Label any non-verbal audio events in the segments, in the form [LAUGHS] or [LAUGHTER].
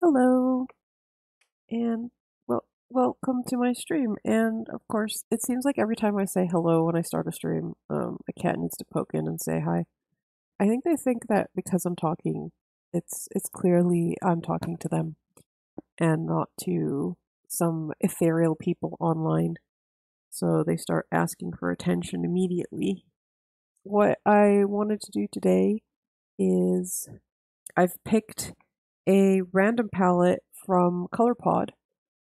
Hello, and well, welcome to my stream. And of course, it seems like every time I say hello when I start a stream, um, a cat needs to poke in and say hi. I think they think that because I'm talking, it's it's clearly I'm talking to them and not to some ethereal people online. So they start asking for attention immediately. What I wanted to do today is I've picked a random palette from ColourPod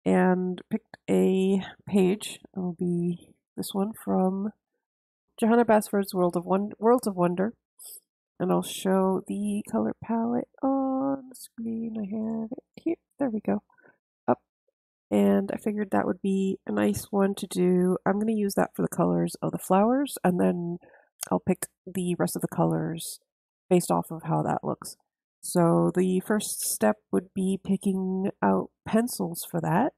and picked a page. It'll be this one from Johanna Basford's World of Won- Worlds of Wonder. And I'll show the color palette on the screen. I have it here. There we go. Up. And I figured that would be a nice one to do. I'm going to use that for the colors of the flowers, and then I'll pick the rest of the colors based off of how that looks. So the first step would be picking out pencils for that.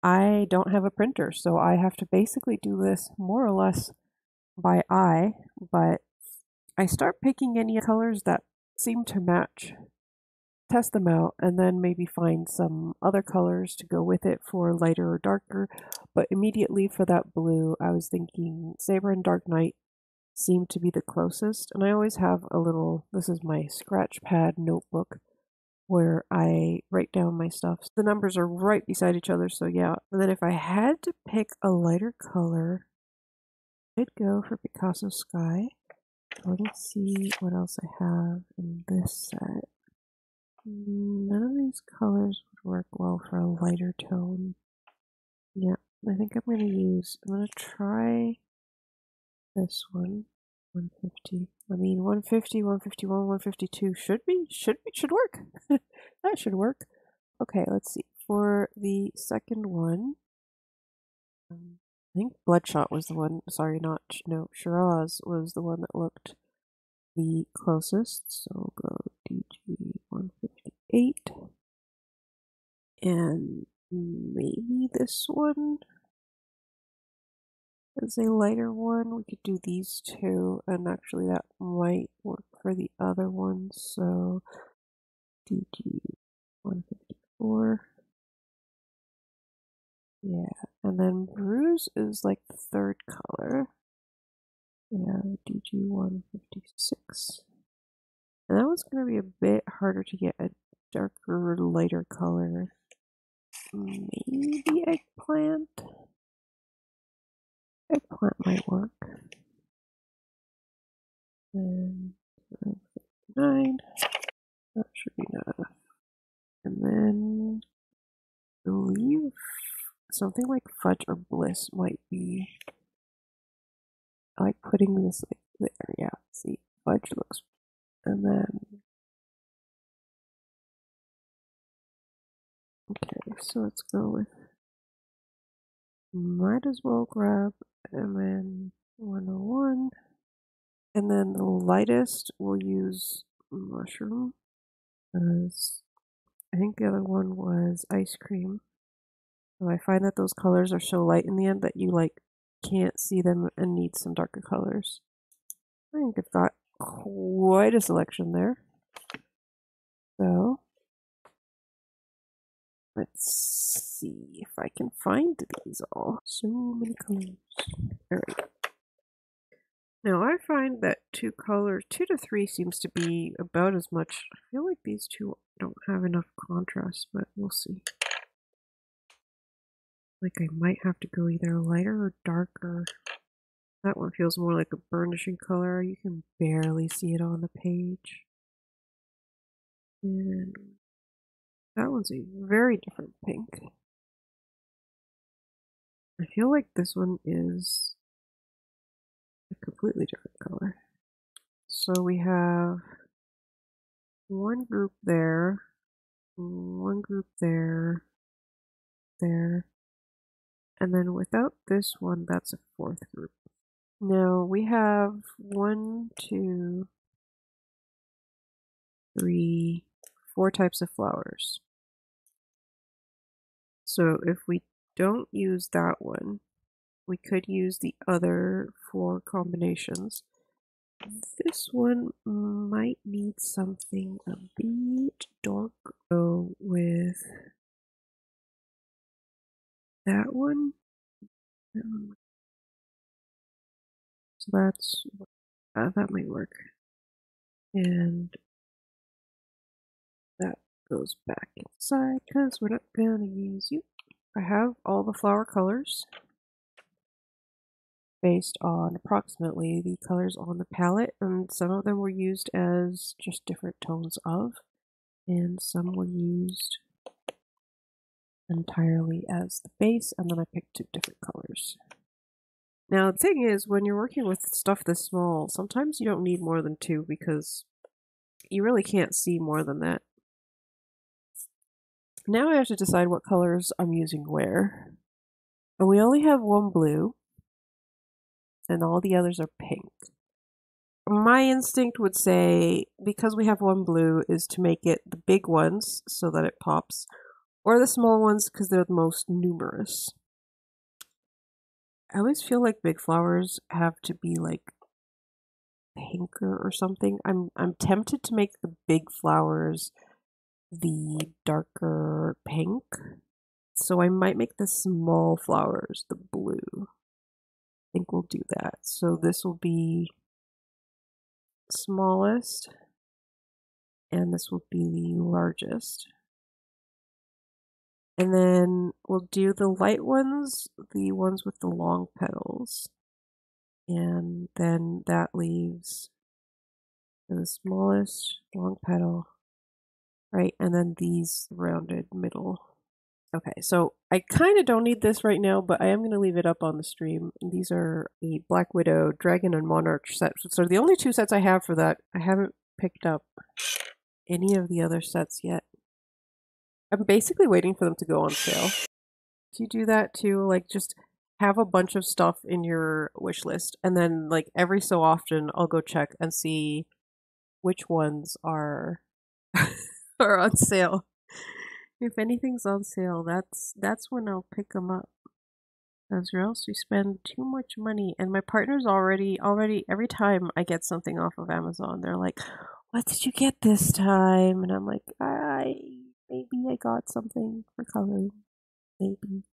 I don't have a printer, so I have to basically do this more or less by eye, but I start picking any colors that seem to match, test them out, and then maybe find some other colors to go with it for lighter or darker. But immediately for that blue, I was thinking Saber and Dark Knight seem to be the closest. And I always have a little, this is my scratch pad notebook where I write down my stuff. The numbers are right beside each other, so yeah. And then if I had to pick a lighter color, I'd go for Picasso Sky. Let's see what else I have in this set. None of these colors would work well for a lighter tone. Yeah, I think I'm going to use, I'm going to try this one. 150. I mean, 150, 151, 152 should be, should be, should work. [LAUGHS] that should work. Okay, let's see. For the second one, um, I think Bloodshot was the one, sorry, not, no, Shiraz was the one that looked the closest. So go DG 158. And maybe this one as a lighter one. We could do these two, and actually that might work for the other one. So DG 154. Yeah, and then Bruise is like the third color. Yeah, DG 156. And that one's going to be a bit harder to get a darker, lighter color. Maybe eggplant? Eggplant might work. And nine. That should be enough. And then I believe something like fudge or bliss might be. I like putting this like there. Yeah, see, fudge looks. And then. Okay, so let's go with. Might as well grab and then 101. And then the lightest, we'll use mushroom. As I think the other one was ice cream. So I find that those colors are so light in the end that you like can't see them and need some darker colors. I think I've got quite a selection there. So let's see if I can find these all. So many colors. We go. Now I find that two colors, two to three seems to be about as much. I feel like these two don't have enough contrast, but we'll see. Like I might have to go either lighter or darker. That one feels more like a burnishing color. You can barely see it on the page. And that one's a very different pink. I feel like this one is a completely different color. So we have one group there, one group there, there, and then without this one, that's a fourth group. Now we have one, two, three, four types of flowers. So if we don't use that one, we could use the other four combinations. This one might need something a bit darker with that one. So that's uh, that might work. And goes back inside because we're not gonna use you. I have all the flower colors based on approximately the colors on the palette, and some of them were used as just different tones of, and some were used entirely as the base, and then I picked two different colors. Now, the thing is, when you're working with stuff this small, sometimes you don't need more than two because you really can't see more than that. Now I have to decide what colors I'm using where. And we only have one blue, and all the others are pink. My instinct would say, because we have one blue, is to make it the big ones so that it pops, or the small ones because they're the most numerous. I always feel like big flowers have to be like pinker or something. I'm I'm tempted to make the big flowers the darker pink. So I might make the small flowers the blue. I think we'll do that. So this will be smallest and this will be the largest. And then we'll do the light ones, the ones with the long petals. And then that leaves the smallest long petal, right? And then these rounded middle. Okay, so I kind of don't need this right now, but I am going to leave it up on the stream. These are the Black Widow, Dragon, and Monarch sets. So the only two sets I have for that. I haven't picked up any of the other sets yet. I'm basically waiting for them to go on sale. Do you do that too? Like just have a bunch of stuff in your wish list and then like every so often I'll go check and see which ones are [LAUGHS] [LAUGHS] are on sale. If anything's on sale, that's that's when I'll pick them up. Because or else we spend too much money. And my partner's already already every time I get something off of Amazon, they're like, "What did you get this time?" And I'm like, "I maybe I got something for coloring. Maybe."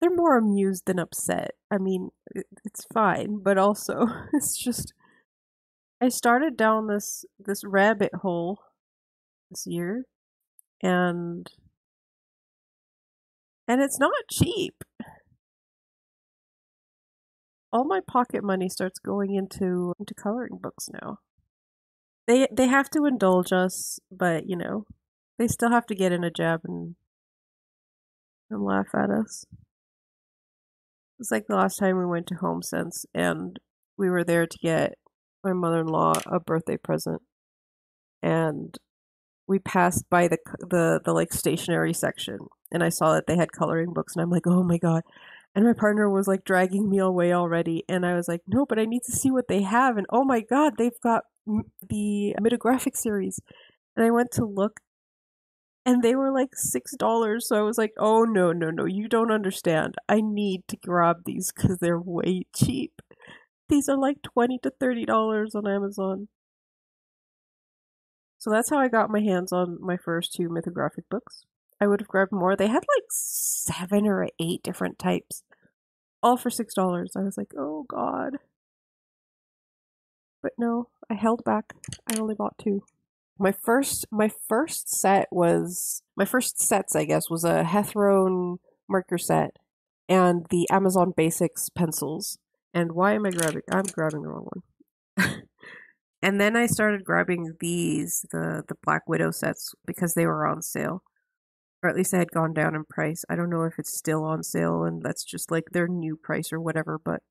They're more amused than upset. I mean, it, it's fine, but also [LAUGHS] it's just I started down this this rabbit hole this year and and it's not cheap. All my pocket money starts going into into coloring books now. They they have to indulge us, but you know, they still have to get in a jab and and laugh at us. It's like the last time we went to Home HomeSense and we were there to get my mother-in-law a birthday present and we passed by the the the like stationery section and I saw that they had coloring books and I'm like, "Oh my god." And my partner was like dragging me away already and I was like, "No, but I need to see what they have." And oh my god, they've got the Mythographic series. And I went to look and they were like $6. So I was like, "Oh no, no, no. You don't understand. I need to grab these cuz they're way cheap." These are like 20 to $30 on Amazon. So that's how I got my hands on my first two mythographic books. I would have grabbed more. They had like seven or eight different types, all for six dollars. I was like, oh god. But no, I held back. I only bought two. My first, my first set was my first sets, I guess, was a Hethrone marker set and the Amazon Basics pencils. And why am I grabbing? I'm grabbing the wrong one. [LAUGHS] And then I started grabbing these, the the Black Widow sets, because they were on sale. Or at least they had gone down in price. I don't know if it's still on sale and that's just like their new price or whatever, but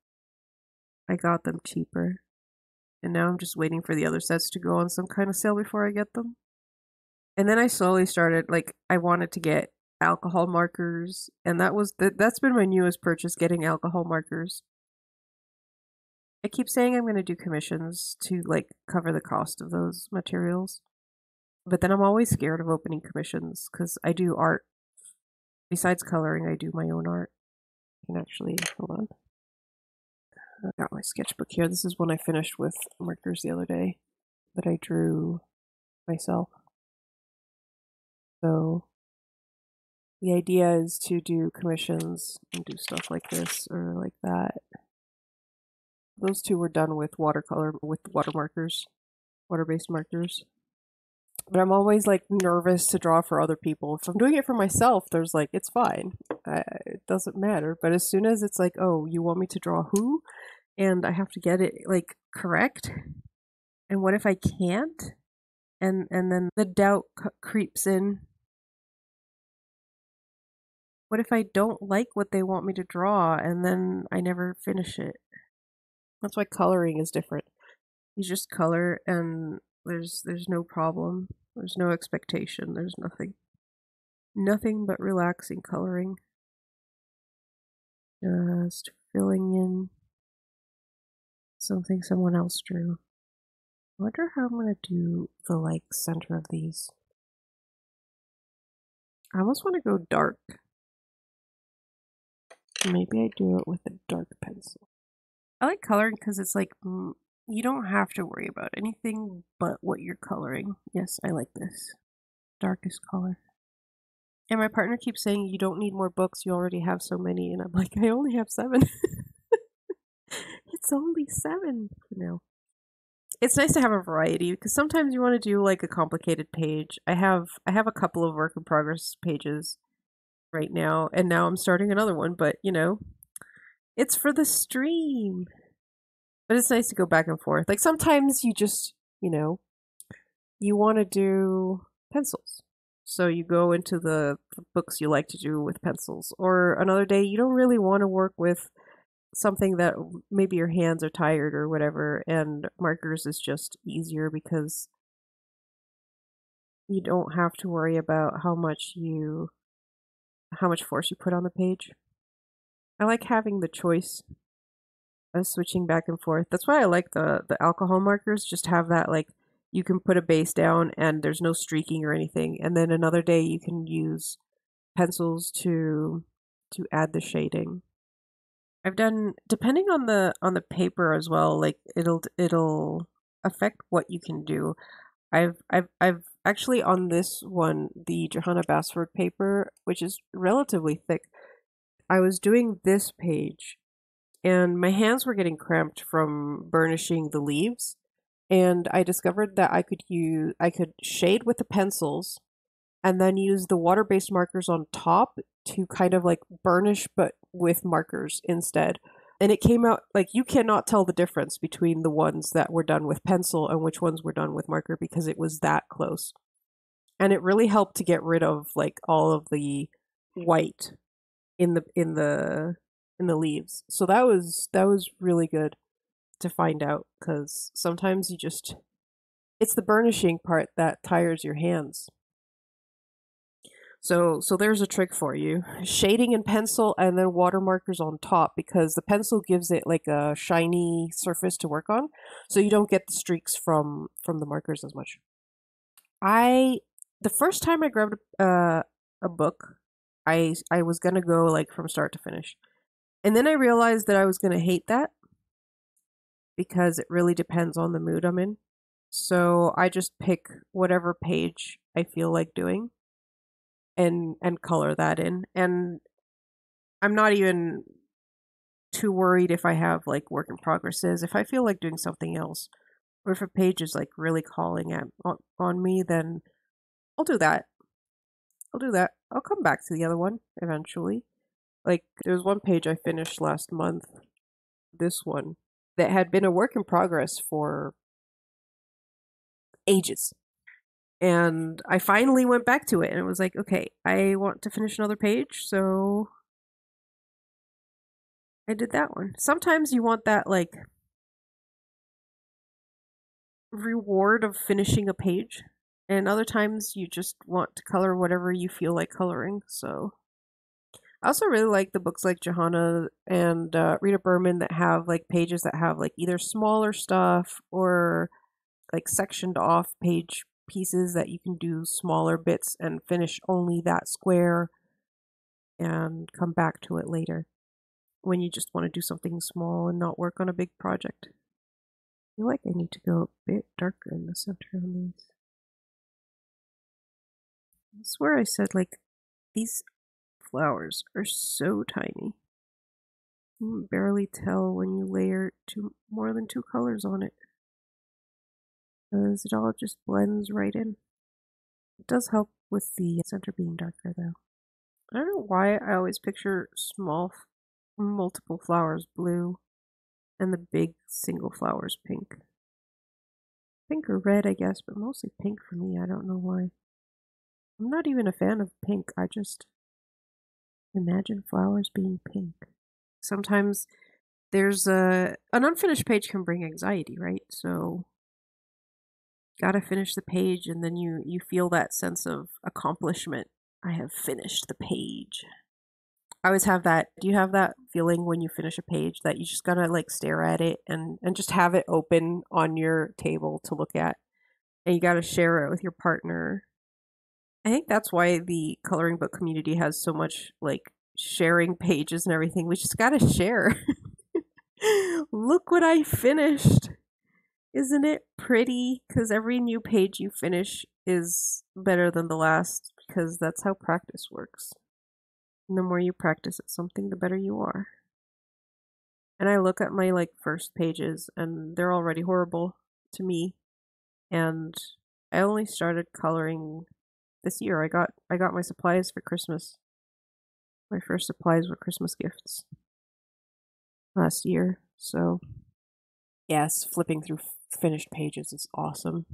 I got them cheaper. And now I'm just waiting for the other sets to go on some kind of sale before I get them. And then I slowly started like I wanted to get alcohol markers and that was that that's been my newest purchase getting alcohol markers. I keep saying I'm going to do commissions to like cover the cost of those materials. But then I'm always scared of opening commissions cuz I do art besides coloring, I do my own art. I can actually hold on. I got my sketchbook here. This is one I finished with markers the other day that I drew myself. So the idea is to do commissions and do stuff like this or like that. Those two were done with watercolor, with water markers, water-based markers. But I'm always like nervous to draw for other people. If I'm doing it for myself, there's like, it's fine. I, it doesn't matter. But as soon as it's like, oh, you want me to draw who? And I have to get it like correct. And what if I can't? And and then the doubt creeps in what if I don't like what they want me to draw and then I never finish it? That's why coloring is different. You just color and there's there's no problem. There's no expectation. There's nothing. Nothing but relaxing coloring. Just filling in something someone else drew. I wonder how I'm gonna do the like center of these. I almost want to go dark. Maybe I do it with a dark pencil. I like coloring because it's like you don't have to worry about anything but what you're coloring. Yes, I like this. Darkest color. And my partner keeps saying, You don't need more books, you already have so many. And I'm [LAUGHS] like, I only have seven. [LAUGHS] it's only seven for now. It's nice to have a variety because sometimes you want to do like a complicated page. I have I have a couple of work in progress pages right now, and now I'm starting another one, but you know, it's for the stream. But it's nice to go back and forth. Like sometimes you just, you know, you want to do pencils. So you go into the books you like to do with pencils. Or another day you don't really want to work with something that maybe your hands are tired or whatever and markers is just easier because you don't have to worry about how much you how much force you put on the page. I like having the choice of switching back and forth. That's why I like the, the alcohol markers. Just have that like you can put a base down and there's no streaking or anything. And then another day you can use pencils to to add the shading. I've done depending on the on the paper as well, like it'll it'll affect what you can do. I've I've I've actually on this one, the Johanna Basford paper, which is relatively thick, I was doing this page and my hands were getting cramped from burnishing the leaves. And I discovered that I could use I could shade with the pencils and then use the water-based markers on top to kind of like burnish but with markers instead and it came out like you cannot tell the difference between the ones that were done with pencil and which ones were done with marker because it was that close and it really helped to get rid of like all of the white in the in the in the leaves so that was that was really good to find out because sometimes you just it's the burnishing part that tires your hands so, so there's a trick for you. Shading in pencil and then watermarkers on top because the pencil gives it like a shiny surface to work on. So you don't get the streaks from, from the markers as much. I, the first time I grabbed uh, a book, I, I was going to go like from start to finish. And then I realized that I was going to hate that because it really depends on the mood I'm in. So I just pick whatever page I feel like doing and and color that in and i'm not even too worried if i have like work in progresses if i feel like doing something else or if a page is like really calling at on, on me then i'll do that i'll do that. I'll come back to the other one eventually. Like there was one page i finished last month this one that had been a work in progress for ages. And I finally went back to it and it was like, okay, I want to finish another page, so I did that one. Sometimes you want that like reward of finishing a page, and other times you just want to color whatever you feel like coloring. So I also really like the books like Johanna and uh, Rita Berman that have like pages that have like either smaller stuff or like sectioned off page pieces that you can do smaller bits and finish only that square and come back to it later. when you just want to do something small and not work on a big project. I feel like I need to go a bit darker in the center on these. I swear I said like these flowers are so tiny. You can barely tell when you layer two more than two colors on it. Because it all just blends right in. It does help with the center being darker though. I don't know why I always picture small, multiple flowers blue and the big single flowers pink. Pink or red, I guess, but mostly pink for me. I don't know why. I'm not even a fan of pink. I just imagine flowers being pink. Sometimes there's a an unfinished page can bring anxiety, right? So gotta finish the page and then you you feel that sense of accomplishment i have finished the page i always have that do you have that feeling when you finish a page that you just gotta like stare at it and and just have it open on your table to look at and you gotta share it with your partner i think that's why the coloring book community has so much like sharing pages and everything we just gotta share [LAUGHS] look what i finished isn't it pretty? Because every new page you finish is better than the last because that's how practice works. And the more you practice at something, the better you are. And I look at my like first pages and they're already horrible to me. And I only started coloring this year. I got I got my supplies for Christmas. My first supplies were Christmas gifts last year. So yes, flipping through finished pages is awesome.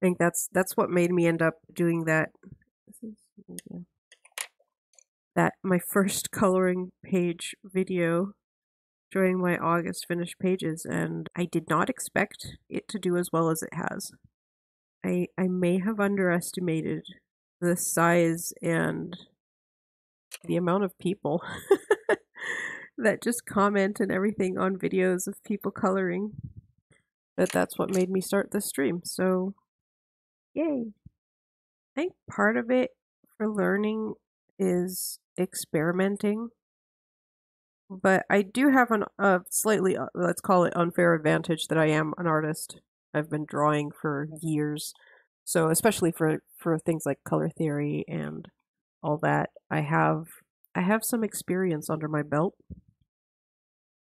I think that's that's what made me end up doing that. That my first [LAUGHS] coloring page video during my August finished pages, and I did not expect it to do as well as it has. I I may have underestimated the size and the amount of people [LAUGHS] that just comment and everything on videos of people coloring. But that's what made me start the stream. So, yay. I think part of it for learning is experimenting. But I do have an, a slightly, uh, let's call it unfair advantage that I am an artist. I've been drawing for years. So, especially for, for things like color theory and all that, I have I have some experience under my belt.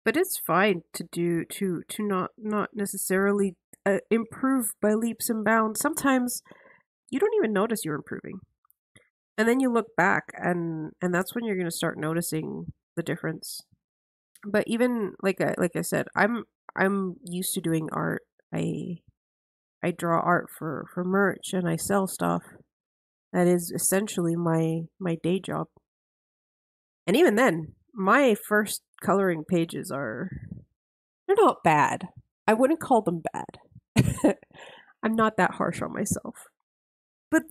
But it's fine to do to to not not necessarily uh, improve by leaps and bounds. Sometimes you don't even notice you're improving. And then you look back and and that's when you're going to start noticing the difference. But even like I, like I said I'm I'm used to doing art I I draw art for for merch and I sell stuff that is essentially my my day job and even then my first coloring pages are they're not bad. I wouldn't call them bad. [LAUGHS] I'm not that harsh on myself. But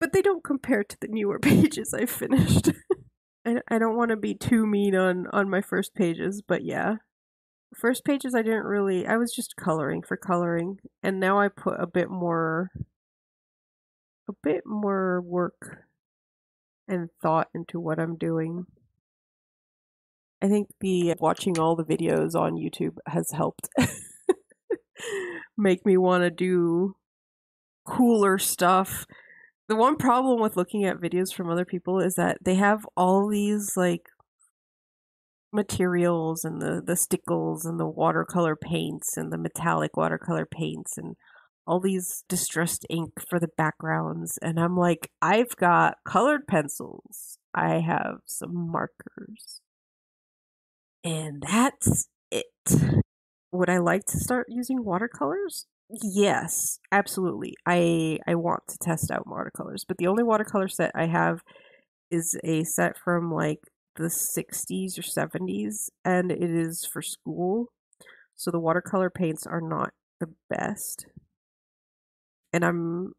but they don't compare to the newer [LAUGHS] pages I've finished. [LAUGHS] I, I don't want to be too mean on on my first pages, but yeah. First pages I didn't really I was just coloring for coloring and now I put a bit more a bit more work and thought into what I'm doing. I think the watching all the videos on YouTube has helped [LAUGHS] make me want to do cooler stuff. The one problem with looking at videos from other people is that they have all these like materials and the the stickles and the watercolor paints and the metallic watercolor paints and all these distressed ink for the backgrounds and I'm like I've got colored pencils. I have some markers. And that's it. Would I like to start using watercolors? Yes, absolutely. I I want to test out watercolors, but the only watercolor set I have is a set from like the 60s or 70s and it is for school. So the watercolor paints are not the best. And I'm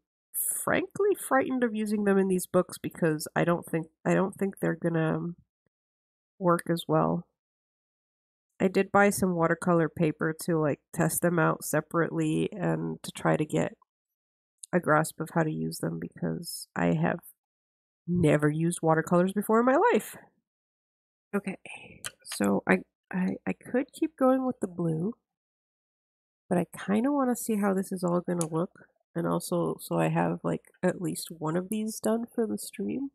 frankly frightened of using them in these books because I don't think I don't think they're going to um, work as well. I did buy some watercolor paper to like test them out separately and to try to get a grasp of how to use them because I have never used watercolors before in my life. Okay, so I, I, I could keep going with the blue, but I kind of want to see how this is all going to look. And also, so I have like at least one of these done for the stream,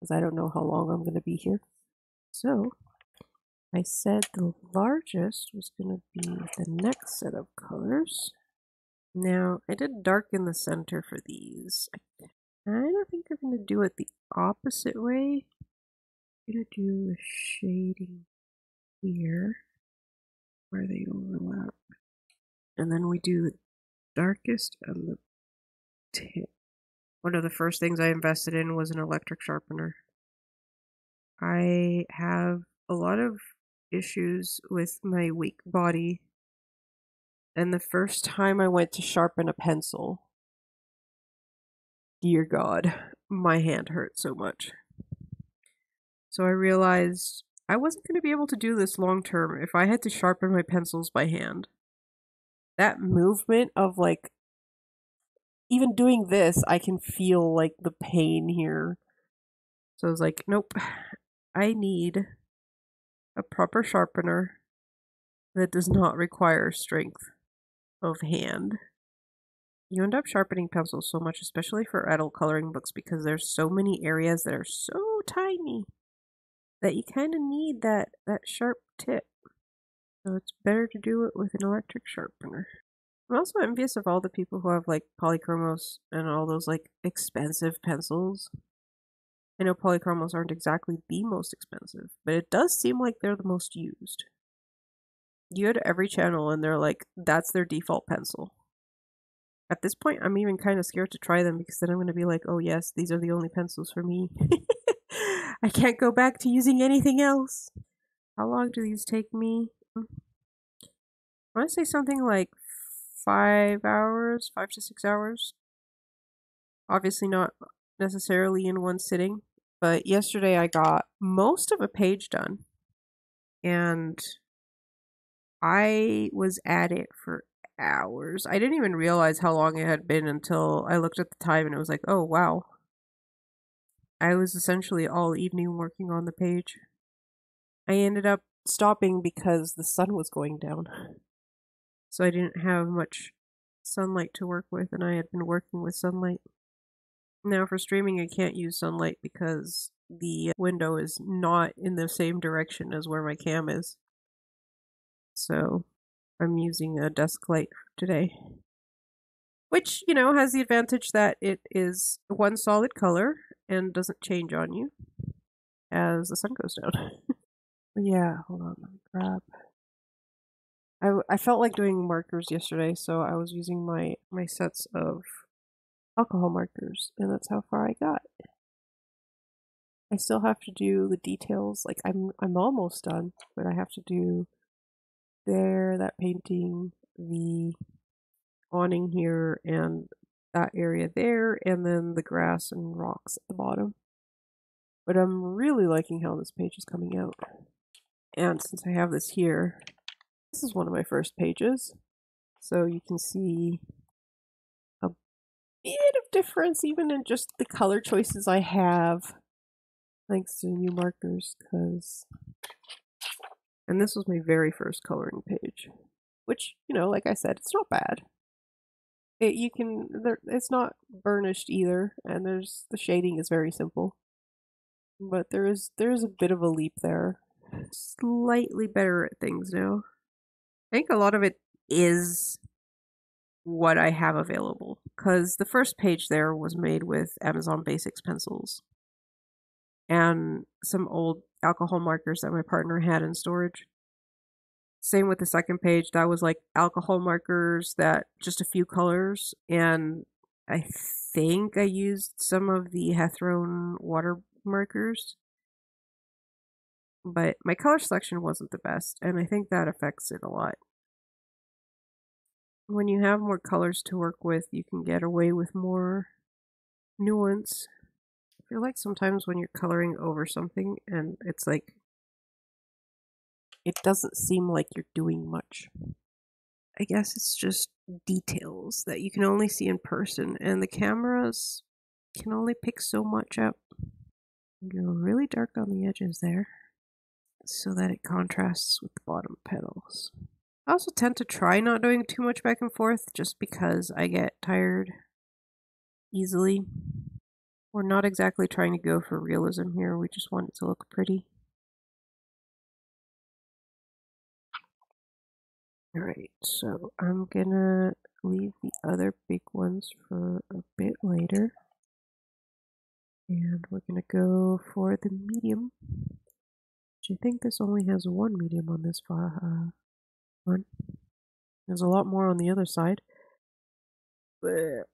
because I don't know how long I'm going to be here. So, I said the largest was going to be the next set of colors. Now, I did darken the center for these. I don't think I'm going to do it the opposite way. Going to do a shading here where they overlap. And then we do darkest and the tip. One of the first things I invested in was an electric sharpener. I have a lot of issues with my weak body and the first time I went to sharpen a pencil, dear God, my hand hurt so much. So I realized I wasn't going to be able to do this long term if I had to sharpen my pencils by hand. That movement of like, even doing this, I can feel like the pain here. So I was like, nope, [SIGHS] I need a proper sharpener that does not require strength of hand. You end up sharpening pencils so much, especially for adult coloring books, because there's so many areas that are so tiny that you kind of need that, that sharp tip. So it's better to do it with an electric sharpener. I'm also envious of all the people who have like polychromos and all those like expensive pencils. I know polychromos aren't exactly the most expensive, but it does seem like they're the most used you go to every channel and they're like, that's their default pencil. At this point, I'm even kind of scared to try them because then I'm going to be like, oh, yes, these are the only pencils for me. [LAUGHS] I can't go back to using anything else. How long do these take me? I want to say something like five hours, five to six hours. Obviously, not necessarily in one sitting, but yesterday I got most of a page done. And I was at it for hours. I didn't even realize how long it had been until I looked at the time and it was like, oh wow. I was essentially all evening working on the page. I ended up stopping because the sun was going down. So I didn't have much sunlight to work with, and I had been working with sunlight. Now, for streaming, I can't use sunlight because the window is not in the same direction as where my cam is. So I'm using a desk light today. Which, you know, has the advantage that it is one solid color and doesn't change on you as the sun goes down. [LAUGHS] yeah, hold on, grab. I, I felt like doing markers yesterday, so I was using my, my sets of alcohol markers, and that's how far I got. I still have to do the details. Like I'm I'm almost done, but I have to do there, that painting, the awning here, and that area there, and then the grass and rocks at the bottom. But I'm really liking how this page is coming out. And since I have this here, this is one of my first pages. So you can see a bit of difference even in just the color choices I have. Thanks to new markers, because and this was my very first coloring page, which, you know, like I said, it's not bad. It, you can, there, it's not burnished either, and there's, the shading is very simple. But there is, there is a bit of a leap there. Slightly better at things now. I think a lot of it is what I have available. Because the first page there was made with Amazon Basics pencils and some old alcohol markers that my partner had in storage. Same with the second page. That was like alcohol markers that just a few colors. And I think I used some of the Hethrone water markers. But my color selection wasn't the best, and I think that affects it a lot. When you have more colors to work with, you can get away with more nuance I feel like sometimes when you're coloring over something and it's like it doesn't seem like you're doing much. I guess it's just details that you can only see in person and the cameras can only pick so much up. You go really dark on the edges there so that it contrasts with the bottom petals. I also tend to try not doing too much back and forth just because I get tired easily. We're not exactly trying to go for realism here, we just want it to look pretty. Alright, so I'm gonna leave the other big ones for a bit later. And we're gonna go for the medium. Which I think this only has one medium on this uh, one. There's a lot more on the other side. But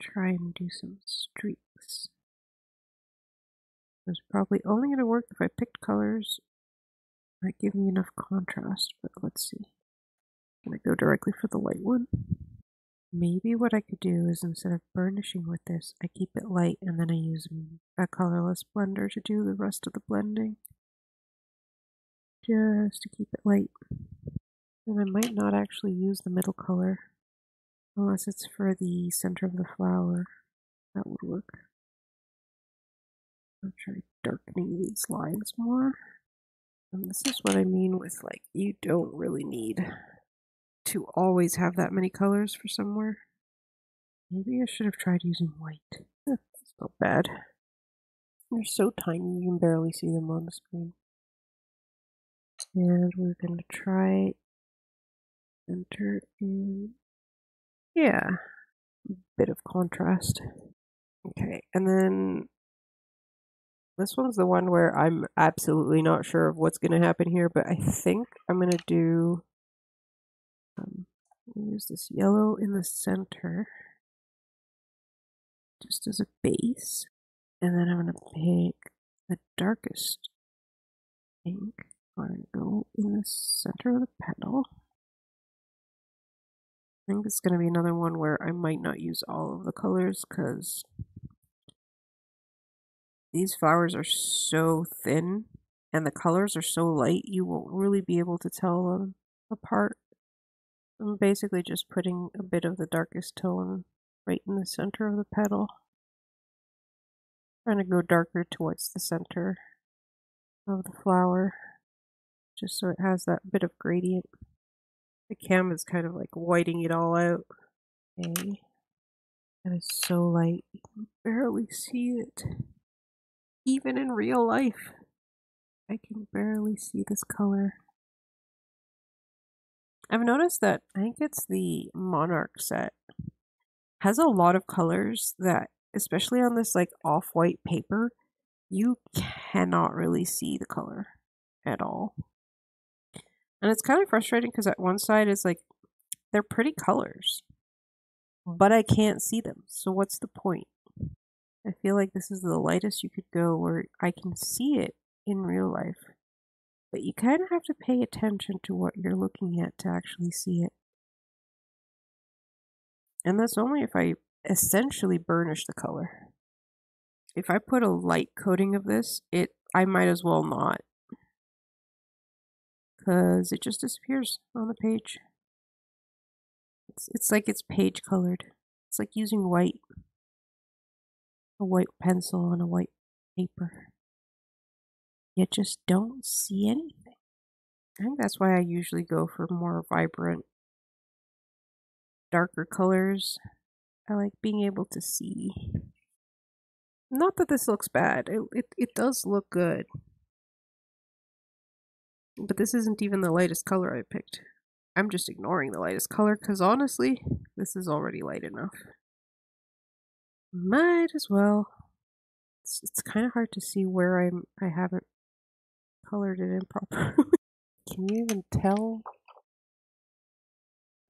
try and do some streaks. It's probably only going to work if I picked colors that give me enough contrast, but let's see. Going to go directly for the light one. Maybe what I could do is instead of burnishing with this, I keep it light and then I use a colorless blender to do the rest of the blending. Just to keep it light. And I might not actually use the middle color unless it's for the center of the flower. That would work. I'll try darkening these lines more. And this is what I mean with like, you don't really need to always have that many colors for somewhere. Maybe I should have tried using white. It's not bad. They're so tiny you can barely see them on the screen. And we're going to try enter in, yeah, bit of contrast. Okay, and then this one's the one where I'm absolutely not sure of what's going to happen here, but I think I'm going to do um, use this yellow in the center just as a base. And then I'm going to pick the darkest pink. I'm going to go in the center of the petal. I think it's going to be another one where I might not use all of the colors because these flowers are so thin and the colors are so light you won't really be able to tell them apart. I'm basically just putting a bit of the darkest tone right in the center of the petal. Trying to go darker towards the center of the flower, just so it has that bit of gradient. The cam is kind of like whiting it all out. Okay. And it's so light, you can barely see it. Even in real life, I can barely see this color. I've noticed that I think it's the Monarch set has a lot of colors that, especially on this like off-white paper, you cannot really see the color at all. And it's kind of frustrating because at one side it's like they're pretty colors, but I can't see them. So what's the point? I feel like this is the lightest you could go where I can see it in real life. But you kind of have to pay attention to what you're looking at to actually see it. And that's only if I essentially burnish the color. If I put a light coating of this, it I might as well not. Because it just disappears on the page. It's, it's like it's page colored. It's like using white. A white pencil on a white paper. You just don't see anything. I think that's why I usually go for more vibrant darker colors. I like being able to see. Not that this looks bad. It, it, it does look good. But this isn't even the lightest color I picked. I'm just ignoring the lightest color because honestly, this is already light enough. Might as well. It's, it's kind of hard to see where I'm, I haven't colored it in properly. [LAUGHS] Can you even tell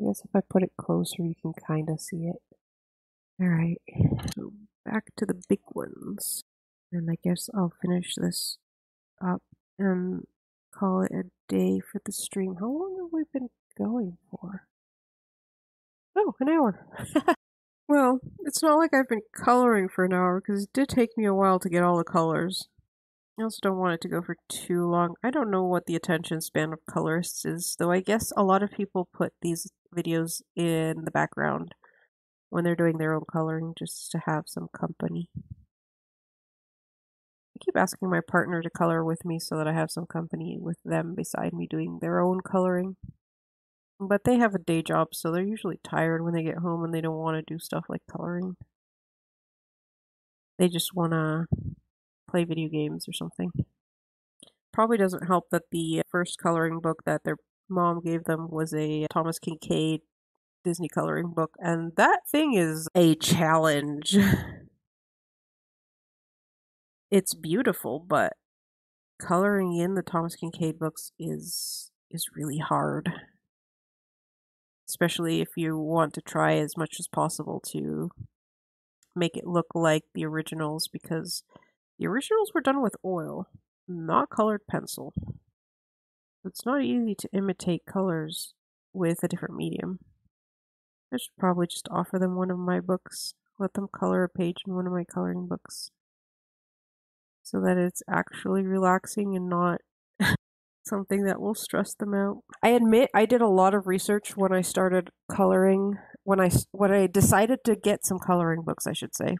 I guess if I put it closer, you can kind of see it. Alright, so back to the big ones. And I guess I'll finish this up and call it a day for the stream. How long have we been going for? Oh, an hour. [LAUGHS] well, it's not like I've been coloring for an hour because it did take me a while to get all the colors. I also don't want it to go for too long. I don't know what the attention span of colorists is, though I guess a lot of people put these videos in the background when they're doing their own coloring just to have some company. I keep asking my partner to color with me so that I have some company with them beside me doing their own coloring. But they have a day job, so they're usually tired when they get home and they don't want to do stuff like coloring. They just want to play video games or something. Probably doesn't help that the first coloring book that their mom gave them was a Thomas Kinkade Disney coloring book, and that thing is a challenge. [LAUGHS] it's beautiful, but coloring in the Thomas Kinkade books is is really hard. Especially if you want to try as much as possible to make it look like the originals because the originals were done with oil, not colored pencil. It's not easy to imitate colors with a different medium. I should probably just offer them one of my books. Let them color a page in one of my coloring books. So that it's actually relaxing and not [LAUGHS] something that will stress them out. I admit I did a lot of research when I started coloring when I when I decided to get some coloring books, I should say,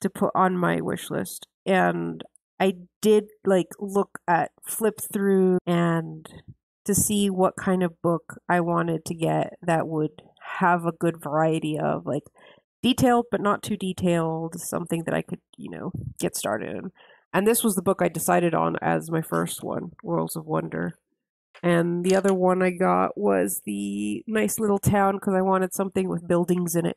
to put on my wish list. And I did like look at flip through and to see what kind of book I wanted to get that would have a good variety of like detailed but not too detailed, something that I could, you know, get started in. And this was the book I decided on as my first one, Worlds of Wonder. And the other one I got was the nice little town because I wanted something with buildings in it.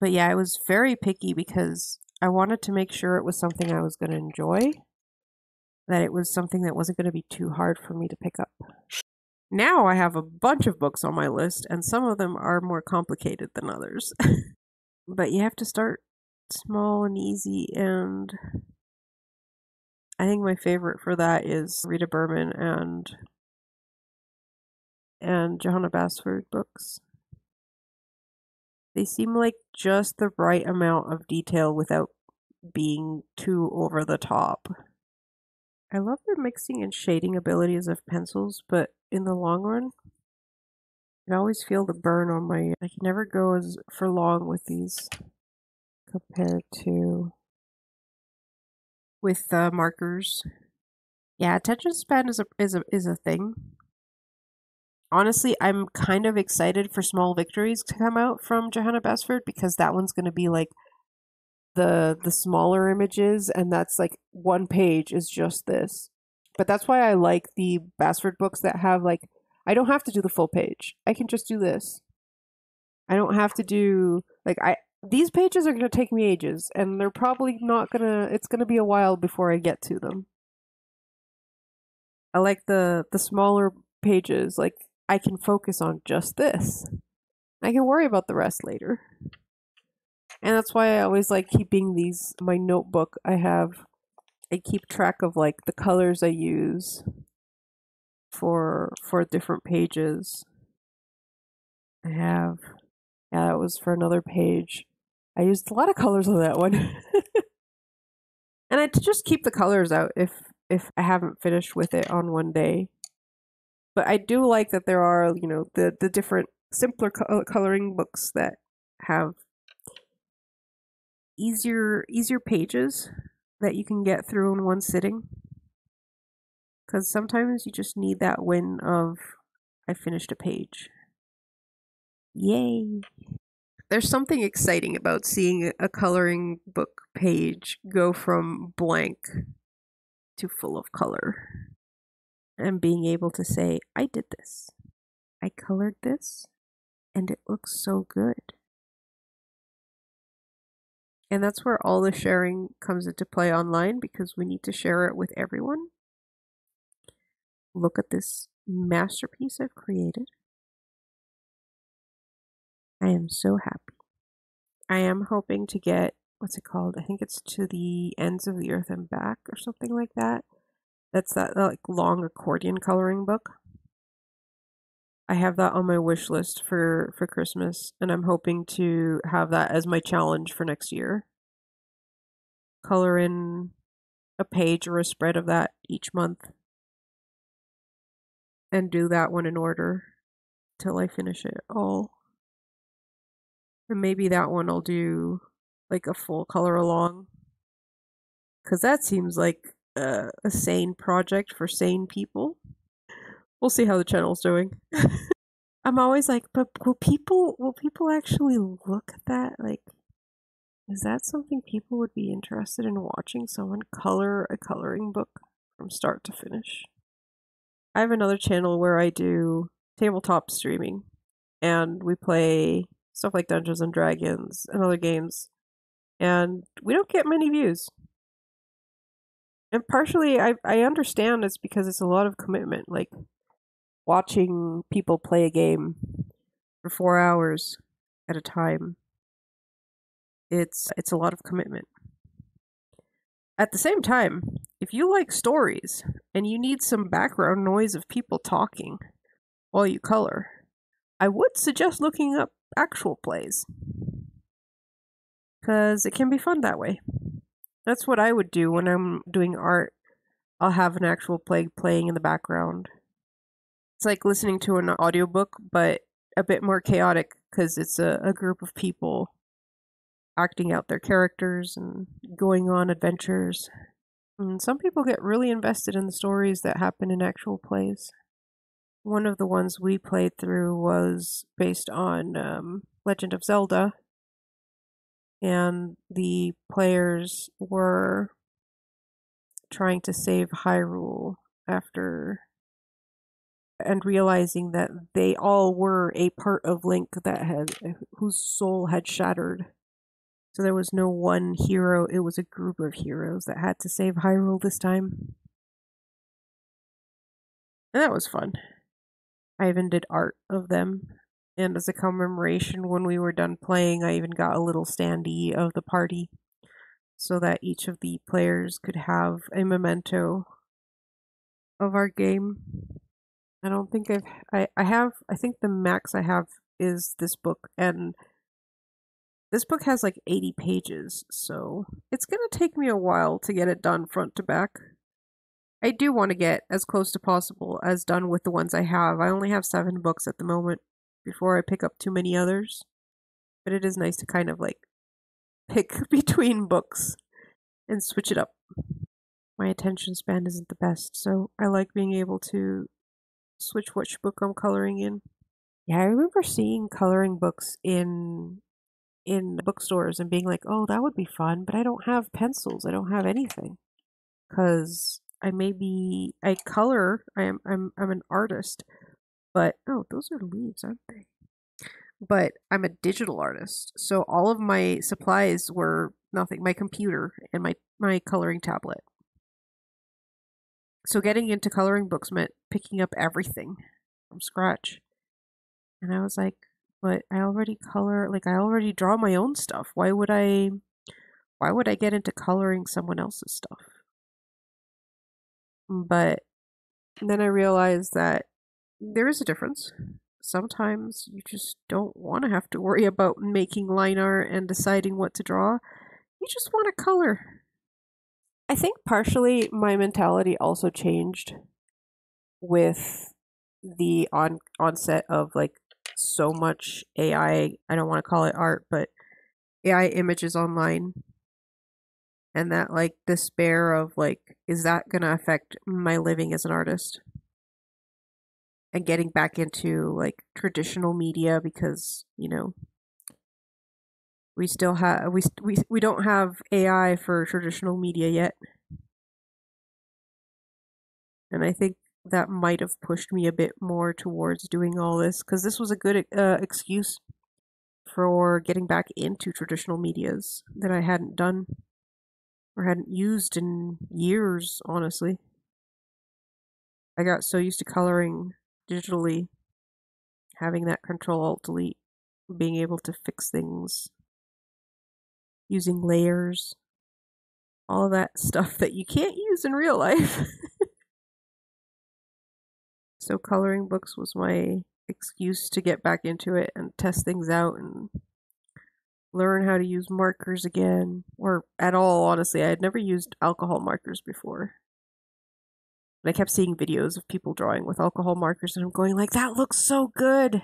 But yeah, I was very picky because I wanted to make sure it was something I was going to enjoy, that it was something that wasn't going to be too hard for me to pick up. Now I have a bunch of books on my list, and some of them are more complicated than others. [LAUGHS] but you have to start small and easy, and I think my favorite for that is Rita Berman and and Johanna Basford books. They seem like just the right amount of detail without being too over the top. I love the mixing and shading abilities of pencils, but in the long run, I always feel the burn on my. I can never go as for long with these compared to with uh, markers. Yeah, attention span is a is a is a thing. Honestly, I'm kind of excited for Small Victories to come out from Johanna Basford because that one's going to be like the the smaller images and that's like one page is just this. But that's why I like the Basford books that have like I don't have to do the full page. I can just do this. I don't have to do like I these pages are going to take me ages and they're probably not going to it's going to be a while before I get to them. I like the the smaller pages like I can focus on just this. I can worry about the rest later. And that's why I always like keeping these my notebook. I have I keep track of like the colors I use for for different pages. I have yeah, that was for another page. I used a lot of colors on that one. [LAUGHS] and I just keep the colors out if if I haven't finished with it on one day. But I do like that there are, you know, the the different simpler co- uh, coloring books that have easier easier pages that you can get through in one sitting. Because sometimes you just need that win of, I finished a page. Yay! There's something exciting about seeing a coloring book page go from blank to full of color. And being able to say, I did this. I colored this, and it looks so good. And that's where all the sharing comes into play online because we need to share it with everyone. Look at this masterpiece I've created. I am so happy. I am hoping to get, what's it called? I think it's To the Ends of the Earth and Back or something like that. That's that like long accordion coloring book. I have that on my wish list for for Christmas, and I'm hoping to have that as my challenge for next year. Color in a page or a spread of that each month, and do that one in order till I finish it all. And maybe that one I'll do like a full color along, Because that seems like a sane project for sane people. We'll see how the channel's doing. [LAUGHS] I'm always like, but will people will people actually look at that? Like, is that something people would be interested in watching? Someone color a coloring book from start to finish. I have another channel where I do tabletop streaming, and we play stuff like Dungeons and Dragons and other games, and we don't get many views. And partially, I I understand it's because it's a lot of commitment. Like watching people play a game for four hours at a time. It's it's a lot of commitment. At the same time, if you like stories and you need some background noise of people talking while you color, I would suggest looking up actual plays. Because it can be fun that way. That's what I would do when I'm doing art. I'll have an actual play playing in the background. It's like listening to an audiobook, but a bit more chaotic because it's a, a group of people acting out their characters and going on adventures. And some people get really invested in the stories that happen in actual plays. One of the ones we played through was based on um, Legend of Zelda, and the players were trying to save Hyrule after and realizing that they all were a part of Link that had eh, whose soul had shattered. So there was no one hero, it was a group of heroes that had to save Hyrule this time. And that was fun. I even did art of them. And as a commemoration, when we were done playing, I even got a little standee of the party so that each of the players could have a memento of our game. I don't think I've I, I have I think the max I have is this book and this book has like 80 pages, so it's going to take me a while to get it done front to back. I do want to get as close to possible as done with the ones I have. I only have 7 books at the moment before I pick up too many others. But it is nice to kind of like pick [LAUGHS] between books and switch it up. My attention span isn't the best, so I like being able to switch which book I'm coloring in. Yeah, I remember seeing coloring books in in bookstores and being like, "Oh, that would be fun," but I don't have pencils. I don't have anything because I may be I color. I am I'm I'm an artist, but oh, those are leaves, aren't they? But I'm a digital artist, so all of my supplies were nothing. My computer and my my coloring tablet. So getting into coloring books meant picking up everything from scratch. And I was like, but I already color like I already draw my own stuff. Why would I why would I get into coloring someone else's stuff? But then I realized that there is a difference. Sometimes you just don't want to have to worry about making line art and deciding what to draw. You just want to color. I think partially my mentality also changed with the on onset of like so much AI. I don't want to call it art, but AI images online. And that like despair of like, is that gonna affect my living as an artist? And getting back into like traditional media because, you know, we still have we we we don't have AI for traditional media yet. And I think that might have pushed me a bit more towards doing all this because this was a good uh, excuse for getting back into traditional medias that I hadn't done or hadn't used in years, honestly. I got so used to coloring digitally, having that control alt delete, being able to fix things, using layers, all that stuff that you can't use in real life. [LAUGHS] So coloring books was my excuse to get back into it and test things out and learn how to use markers again or at all honestly i had never used alcohol markers before and i kept seeing videos of people drawing with alcohol markers and i'm going like that looks so good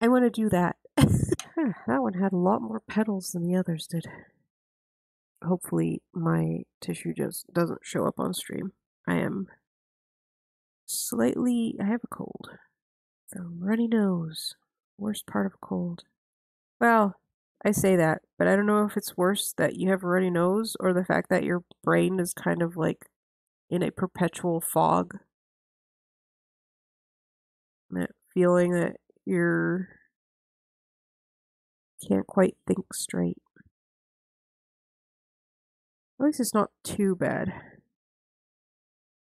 i want to do that [LAUGHS] that one had a lot more petals than the others did hopefully my tissue just doesn't show up on stream. I am slightly, I have a cold. The runny nose, worst part of a cold. Well, I say that, but I don't know if it's worse that you have a runny nose or the fact that your brain is kind of like in a perpetual fog. That feeling that you're can't quite think straight. At least it's not too bad.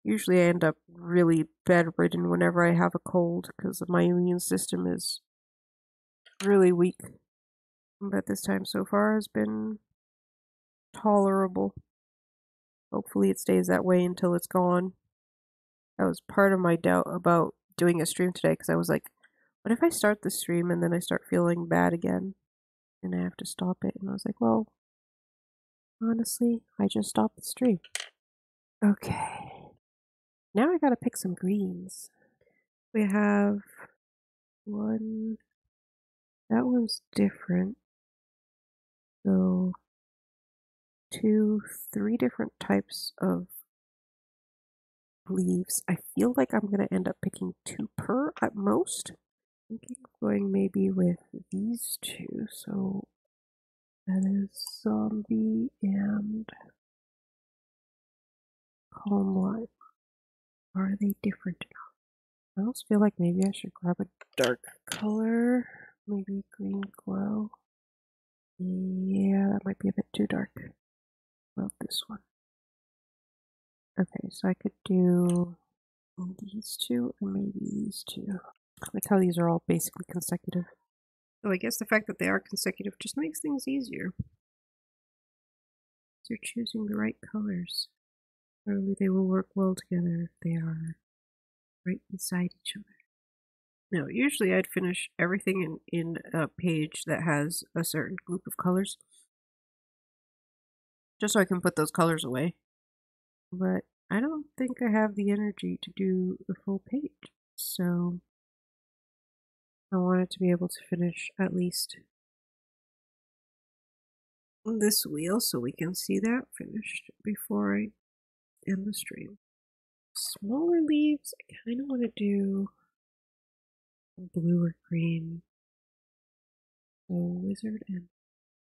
Usually I end up really bedridden whenever I have a cold because my immune system is really weak. But this time so far has been tolerable. Hopefully it stays that way until it's gone. That was part of my doubt about doing a stream today because I was like, what if I start the stream and then I start feeling bad again and I have to stop it? And I was like, well, honestly, I just stopped the stream. Okay. Now I gotta pick some greens. We have one, that one's different. So, two, three different types of leaves. I feel like I'm going to end up picking two per at most. Thinking of going maybe with these two. So that is zombie and calm lime. Are they different enough? I almost feel like maybe I should grab a dark color. Maybe green glow. Yeah, that might be a bit too dark. About this one. Okay, so I could do oh, these two and maybe these two. Like how these are all basically consecutive. So I guess the fact that they are consecutive just makes things easier. They're choosing the right colors. Surely they will work well together if they are right beside each other. Now, usually I'd finish everything in, in a page that has a certain group of colors. Just so I can put those colors away. But I don't think I have the energy to do the full page. So I wanted to be able to finish at least this wheel so we can see that finished before I end the stream. Smaller leaves, I kind of want to do blue or green. So wizard and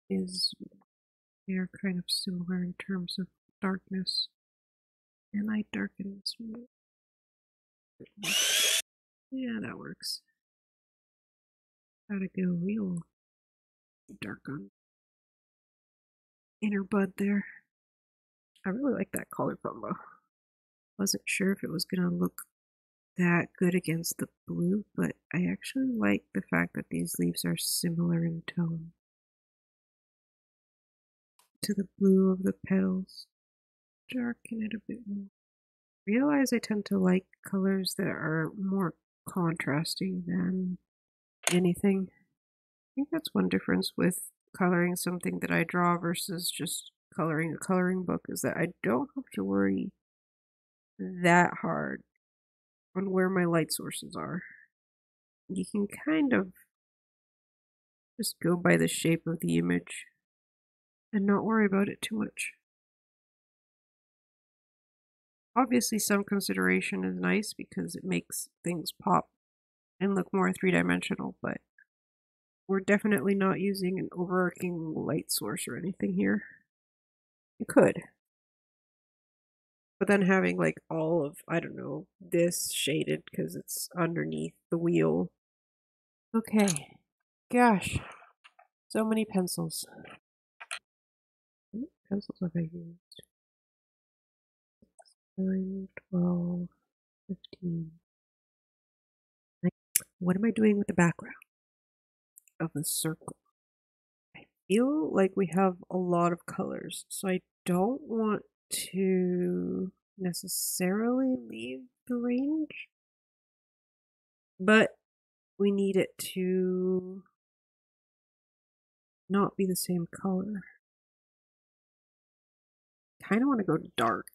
is they are kind of similar in terms of darkness. And I darken this one. Yeah, that works. Gotta go real dark on inner bud there. I really like that color combo. Wasn't sure if it was gonna look that good against the blue, but I actually like the fact that these leaves are similar in tone to the blue of the petals. Darken it a bit more. Realize I tend to like colors that are more contrasting than anything. I think that's one difference with coloring something that I draw versus just coloring a coloring book is that I don't have to worry that hard on where my light sources are. You can kind of just go by the shape of the image and not worry about it too much. Obviously, some consideration is nice because it makes things pop and look more three dimensional, but we're definitely not using an overarching light source or anything here. You could, but then having like all of, I don't know, this shaded because it's underneath the wheel. Okay. Gosh. So many pencils. Pencils have I used? 9, 12, 15. What am I doing with the background of the circle? I feel like we have a lot of colors, so I don't want to necessarily leave the range, but we need it to not be the same color. Kind of want to go dark.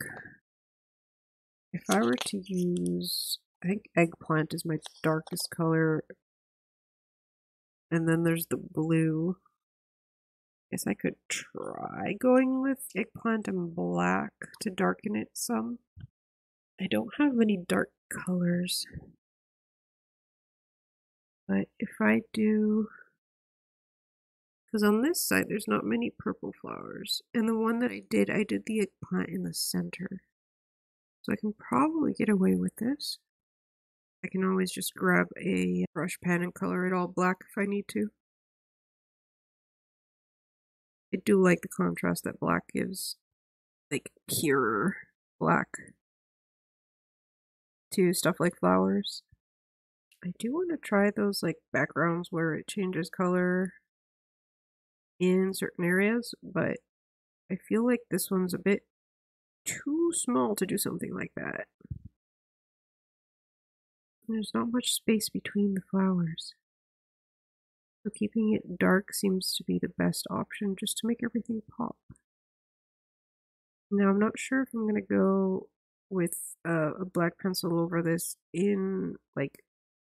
If I were to use, I think eggplant is my darkest color, and then there's the blue. I Guess I could try going with eggplant and black to darken it some. I don't have many dark colors. But if I do, because on this side there's not many purple flowers, and the one that I did, I did the eggplant in the center. So I can probably get away with this. I can always just grab a brush pen and color it all black if I need to. I do like the contrast that black gives, like pure black to stuff like flowers. I do want to try those like backgrounds where it changes color in certain areas, but I feel like this one's a bit too small to do something like that. There's not much space between the flowers. So keeping it dark seems to be the best option just to make everything pop. Now I'm not sure if I'm going to go with uh, a black pencil over this in like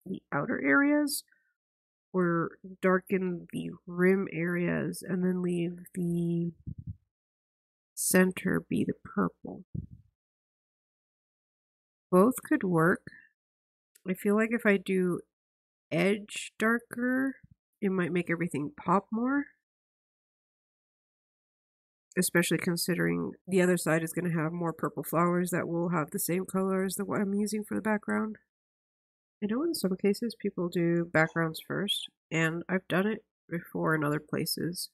the outer areas or darken the rim areas and then leave the center be the purple. Both could work. I feel like if I do edge darker, it might make everything pop more. Especially considering the other side is going to have more purple flowers that will have the same color as the one I'm using for the background. I know in some cases people do backgrounds first, and I've done it before in other places.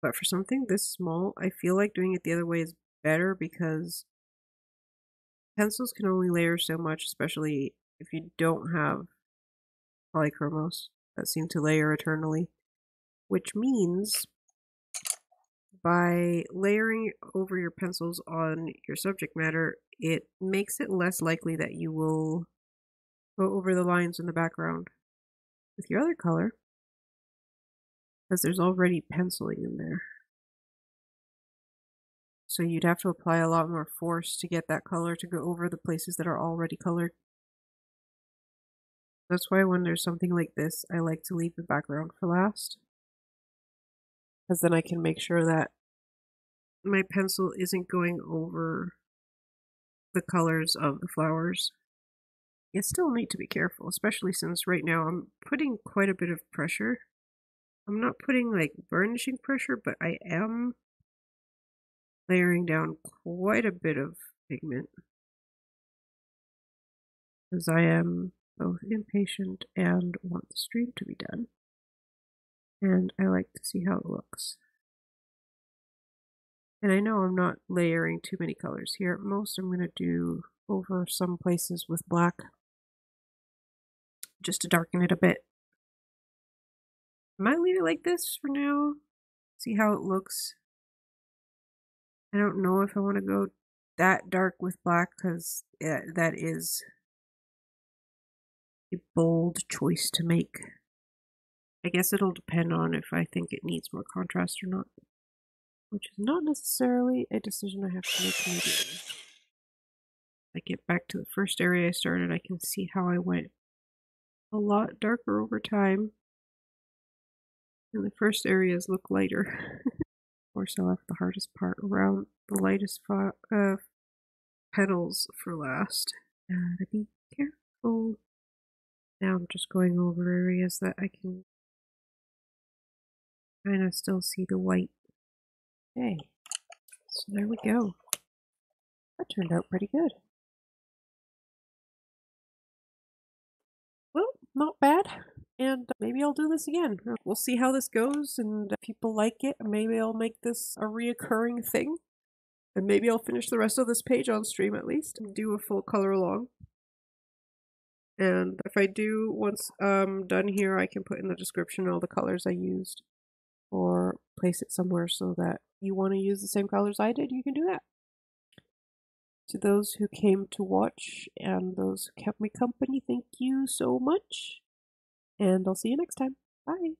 But for something this small, I feel like doing it the other way is better because pencils can only layer so much, especially if you don't have polychromos that seem to layer eternally. Which means by layering over your pencils on your subject matter, it makes it less likely that you will go over the lines in the background with your other color because there's already penciling in there. So you'd have to apply a lot more force to get that color to go over the places that are already colored. That's why when there's something like this, I like to leave the background for last. Because then I can make sure that my pencil isn't going over the colors of the flowers. You still need to be careful, especially since right now I'm putting quite a bit of pressure. I'm not putting like burnishing pressure, but I am layering down quite a bit of pigment. Because I am both impatient and want the stream to be done. And I like to see how it looks. And I know I'm not layering too many colors here. Most I'm going to do over some places with black just to darken it a bit. I might leave it like this for now. See how it looks. I don't know if I want to go that dark with black because that is a bold choice to make. I guess it'll depend on if I think it needs more contrast or not. Which is not necessarily a decision I have to make immediately. I get back to the first area I started, I can see how I went a lot darker over time. And the first areas look lighter. of course, I left the hardest part around the lightest uh, petals for last. Gotta be careful. Now I'm just going over areas that I can kind of still see the white. Okay, so there we go. That turned out pretty good. Not bad. And maybe I'll do this again. Uh, we'll see how this goes, and if people like it, maybe I'll make this a reoccurring thing. And maybe I'll finish the rest of this page on stream at least and do a full color along. And if I do, once I'm done here, I can put in the description all the colors I used or place it somewhere so that you want to use the same colors I did, you can do that. To those who came to watch and those who kept me company, thank you so much. And I'll see you next time. Bye.